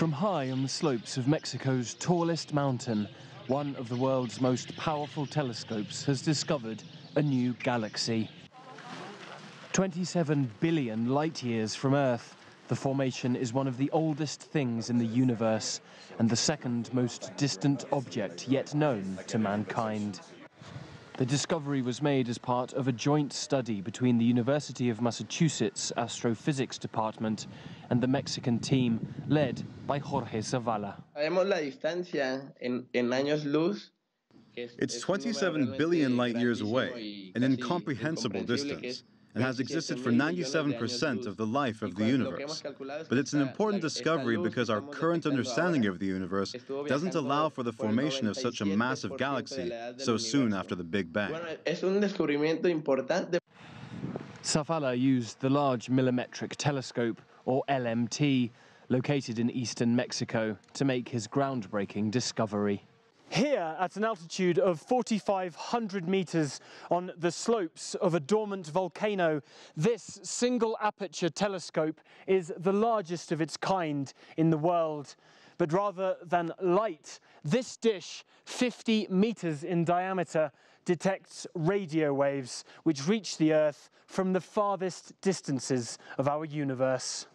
From high on the slopes of Mexico's tallest mountain, one of the world's most powerful telescopes has discovered a new galaxy. 27 billion light years from Earth, the formation is one of the oldest things in the universe and the second most distant object yet known to mankind. The discovery was made as part of a joint study between the University of Massachusetts Astrophysics Department and the Mexican team led by Jorge Zavala. It's 27 billion light years away, an incomprehensible distance and has existed for 97% of the life of the universe. But it's an important discovery because our current understanding of the universe doesn't allow for the formation of such a massive galaxy so soon after the Big Bang. Zavala used the Large Millimetric Telescope, or LMT, located in eastern Mexico, to make his groundbreaking discovery. Here, at an altitude of 4,500 meters on the slopes of a dormant volcano, this single aperture telescope is the largest of its kind in the world. But rather than light, this dish, 50 meters in diameter, detects radio waves which reach the Earth from the farthest distances of our universe.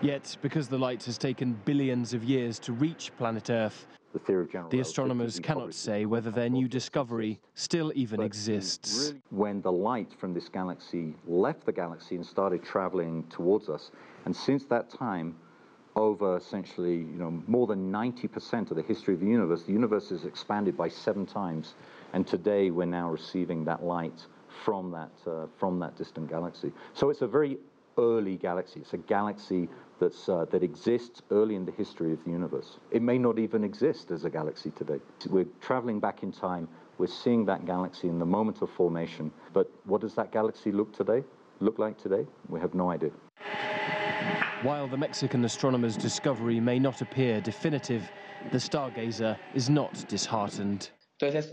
Yet, because the light has taken billions of years to reach planet Earth, the theory of general The astronomers cannot say whether their new discovery still even exists. When the light from this galaxy left the galaxy and started traveling towards us, and since that time, over essentially, you know, more than 90% of the history of the universe, the universe has expanded by seven times, and today we're now receiving that light from that, uh, from that distant galaxy. So it's a very early galaxy. It's a galaxy that's, uh, that exists early in the history of the universe. It may not even exist as a galaxy today. We're traveling back in time. We're seeing that galaxy in the moment of formation. But what does that galaxy look today? Look like today? We have no idea. While the Mexican astronomer's discovery may not appear definitive, the stargazer is not disheartened. It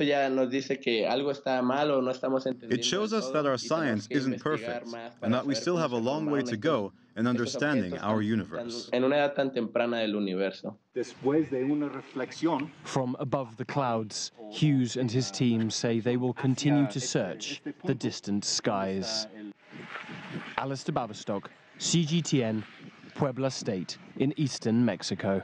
shows us that our science isn't perfect and that we still have a long way to go in understanding our universe. From above the clouds, Hughes and his team say they will continue to search the distant skies. Alasdair Baverstock, CGTN, Puebla State in eastern Mexico.